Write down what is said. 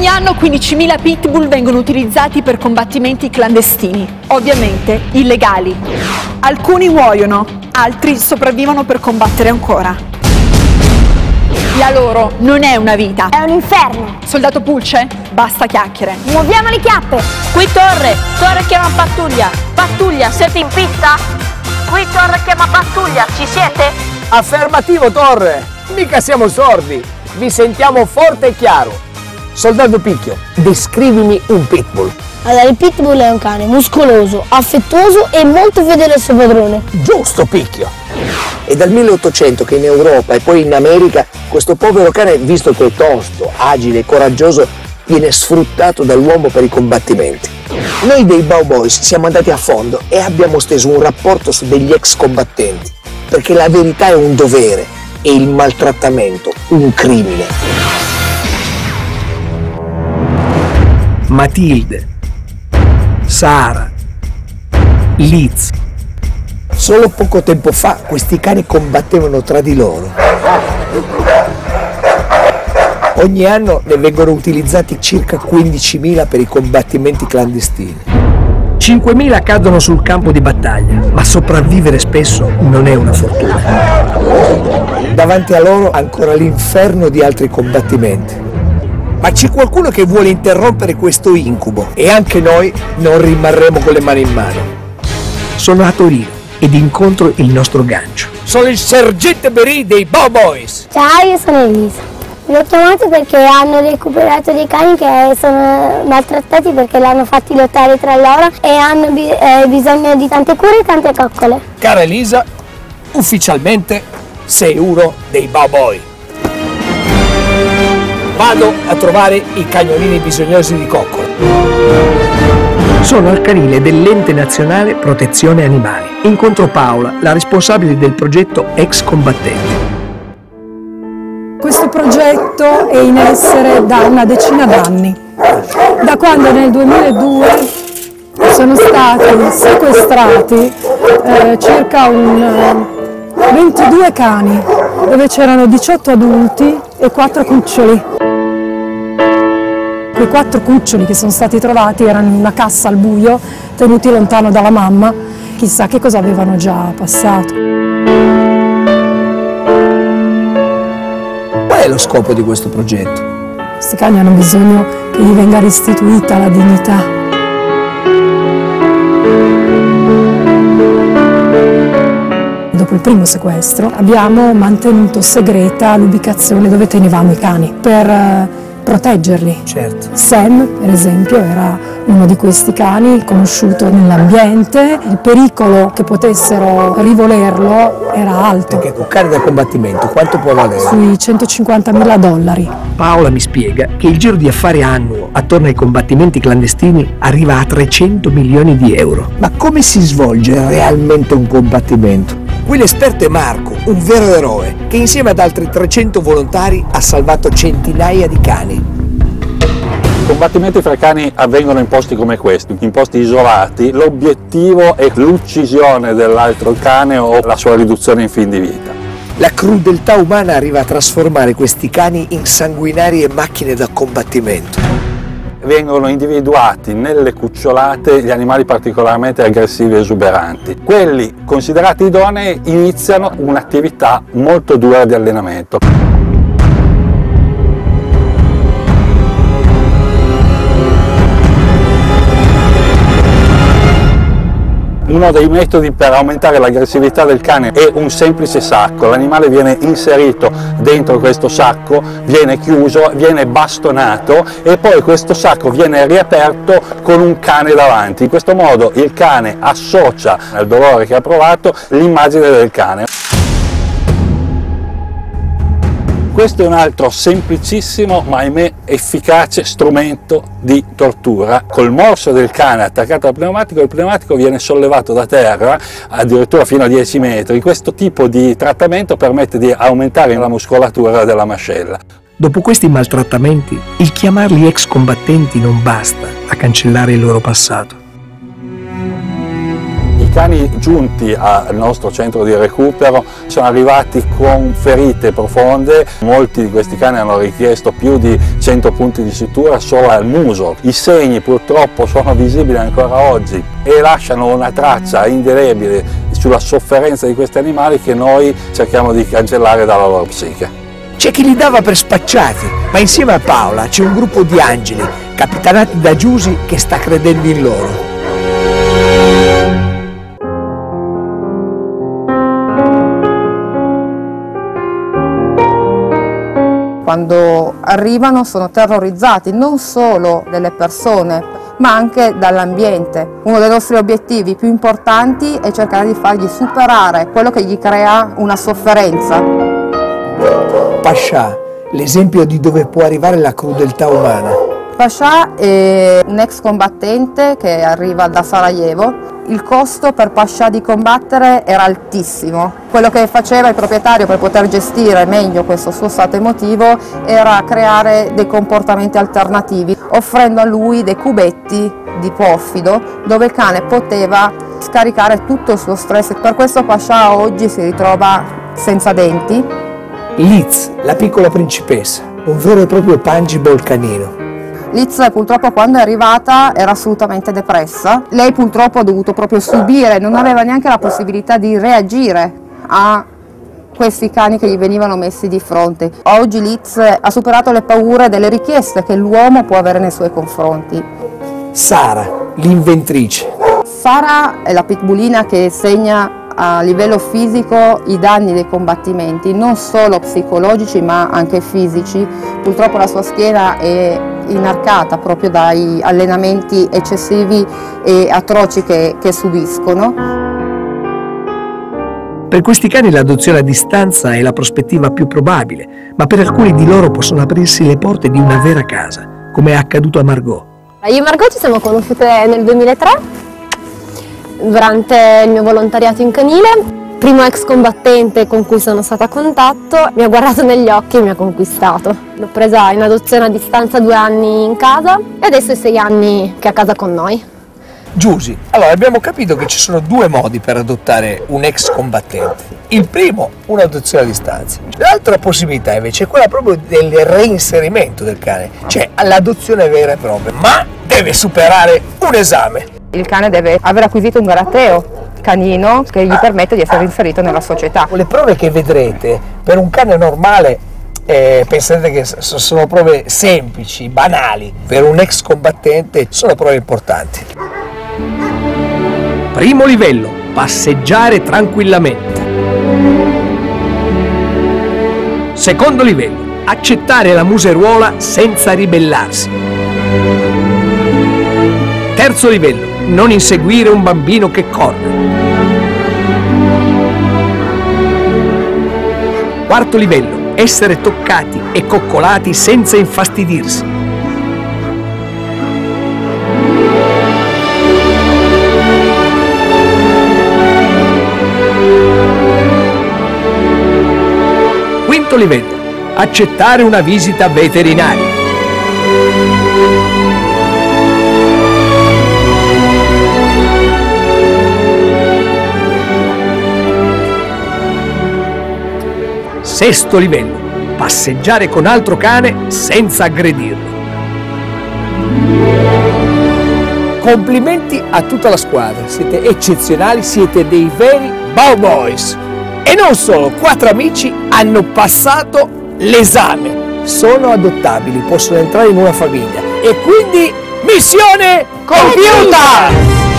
Ogni anno 15.000 pitbull vengono utilizzati per combattimenti clandestini, ovviamente illegali. Alcuni muoiono, altri sopravvivono per combattere ancora. La loro non è una vita. È un inferno. Soldato Pulce, basta chiacchiere. Muoviamo le chiappe. Qui Torre, Torre chiama pattuglia. Pattuglia, siete in pista? Qui Torre chiama pattuglia, ci siete? Affermativo Torre, mica siamo sordi, vi sentiamo forte e chiaro. Soldato Picchio, descrivimi un pitbull. Allora, il pitbull è un cane muscoloso, affettuoso e molto fedele al suo padrone. Giusto Picchio. È dal 1800 che in Europa e poi in America questo povero cane, visto che è tosto, agile e coraggioso, viene sfruttato dall'uomo per i combattimenti. Noi dei Bow Boys siamo andati a fondo e abbiamo steso un rapporto su degli ex combattenti, perché la verità è un dovere e il maltrattamento un crimine. Matilde, Sara, Liz. Solo poco tempo fa questi cani combattevano tra di loro. Ogni anno ne vengono utilizzati circa 15.000 per i combattimenti clandestini. 5.000 cadono sul campo di battaglia, ma sopravvivere spesso non è una fortuna. Davanti a loro ancora l'inferno di altri combattimenti. Ma c'è qualcuno che vuole interrompere questo incubo e anche noi non rimarremo con le mani in mano. Sono a Torino ed incontro il nostro gancio. Sono il sergente Berì dei Bow Boys. Ciao, io sono Elisa. Li ho chiamati perché hanno recuperato dei cani che sono maltrattati perché l'hanno fatti lottare tra loro e hanno eh, bisogno di tante cure e tante coccole. Cara Elisa, ufficialmente sei uno dei Bow Boy. Vado a trovare i cagnolini bisognosi di coccole. Sono al canile dell'Ente Nazionale Protezione Animali. Incontro Paola, la responsabile del progetto Ex Combattenti. Questo progetto è in essere da una decina d'anni, da quando nel 2002 sono stati sequestrati eh, circa un, eh, 22 cani, dove c'erano 18 adulti e 4 cuccioli. Quei quattro cuccioli che sono stati trovati erano in una cassa al buio, tenuti lontano dalla mamma, chissà che cosa avevano già passato. Qual è lo scopo di questo progetto? Questi cani hanno bisogno che gli venga restituita la dignità. Dopo il primo sequestro abbiamo mantenuto segreta l'ubicazione dove tenevamo i cani per eh, proteggerli. Certo. Sam, per esempio, era uno di questi cani conosciuto nell'ambiente, il pericolo che potessero rivolerlo era alto, Perché con cane da combattimento quanto può valere? sui 150.000 dollari. Paola mi spiega che il giro di affari annuo attorno ai combattimenti clandestini arriva a 300 milioni di euro. Ma come si svolge realmente un combattimento? Qui l'esperto è Marco, un vero eroe, che insieme ad altri 300 volontari ha salvato centinaia di cani. I combattimenti fra cani avvengono in posti come questi, in posti isolati. L'obiettivo è l'uccisione dell'altro cane o la sua riduzione in fin di vita. La crudeltà umana arriva a trasformare questi cani in sanguinarie macchine da combattimento. Vengono individuati nelle cucciolate gli animali particolarmente aggressivi e esuberanti. Quelli considerati idonei iniziano un'attività molto dura di allenamento. Uno dei metodi per aumentare l'aggressività del cane è un semplice sacco. L'animale viene inserito dentro questo sacco, viene chiuso, viene bastonato e poi questo sacco viene riaperto con un cane davanti. In questo modo il cane associa al dolore che ha provato l'immagine del cane. Questo è un altro semplicissimo ma ahimè efficace strumento di tortura. Col morso del cane attaccato al pneumatico, il pneumatico viene sollevato da terra addirittura fino a 10 metri. Questo tipo di trattamento permette di aumentare la muscolatura della mascella. Dopo questi maltrattamenti, il chiamarli ex combattenti non basta a cancellare il loro passato. Cani giunti al nostro centro di recupero sono arrivati con ferite profonde, molti di questi cani hanno richiesto più di 100 punti di sutura solo al muso. I segni purtroppo sono visibili ancora oggi e lasciano una traccia indelebile sulla sofferenza di questi animali che noi cerchiamo di cancellare dalla loro psiche. C'è chi li dava per spacciati, ma insieme a Paola c'è un gruppo di angeli, capitanati da Giusi, che sta credendo in loro. Quando arrivano sono terrorizzati non solo delle persone ma anche dall'ambiente. Uno dei nostri obiettivi più importanti è cercare di fargli superare quello che gli crea una sofferenza. Pascià, l'esempio di dove può arrivare la crudeltà umana. Pascià è un ex combattente che arriva da Sarajevo. Il costo per Pascià di combattere era altissimo. Quello che faceva il proprietario per poter gestire meglio questo suo stato emotivo era creare dei comportamenti alternativi, offrendo a lui dei cubetti di porfido dove il cane poteva scaricare tutto il suo stress. Per questo Pascià oggi si ritrova senza denti. Liz, la piccola principessa, un vero e proprio pungible canino. Liz purtroppo quando è arrivata era assolutamente depressa, lei purtroppo ha dovuto proprio subire, non aveva neanche la possibilità di reagire a questi cani che gli venivano messi di fronte. Oggi Liz ha superato le paure delle richieste che l'uomo può avere nei suoi confronti. Sara, l'inventrice. Sara è la pitbullina che segna a livello fisico i danni dei combattimenti, non solo psicologici ma anche fisici. Purtroppo la sua schiena è inarcata proprio dai allenamenti eccessivi e atroci che, che subiscono. Per questi cani l'adozione a distanza è la prospettiva più probabile, ma per alcuni di loro possono aprirsi le porte di una vera casa, come è accaduto a Margot. Io e Margot ci siamo conosciute nel 2003 durante il mio volontariato in canile. Primo ex combattente con cui sono stata a contatto mi ha guardato negli occhi e mi ha conquistato. L'ho presa in adozione a distanza due anni in casa e adesso è sei anni che è a casa con noi. Giusi, allora abbiamo capito che ci sono due modi per adottare un ex combattente. Il primo, un'adozione a distanza. L'altra possibilità invece è quella proprio del reinserimento del cane, cioè l'adozione vera e propria, ma deve superare un esame. Il cane deve aver acquisito un galateo canino che gli permette di essere inserito nella società. Le prove che vedrete per un cane normale eh, pensate che sono prove semplici, banali, per un ex combattente sono prove importanti. Primo livello, passeggiare tranquillamente. Secondo livello, accettare la museruola senza ribellarsi. Terzo livello, non inseguire un bambino che corre. Quarto livello, essere toccati e coccolati senza infastidirsi. Quinto livello, accettare una visita veterinaria. Sesto livello, passeggiare con altro cane senza aggredirlo. Complimenti a tutta la squadra, siete eccezionali, siete dei veri Bow Boys. E non solo, quattro amici hanno passato l'esame. Sono adottabili, possono entrare in una famiglia. E quindi missione compiuta!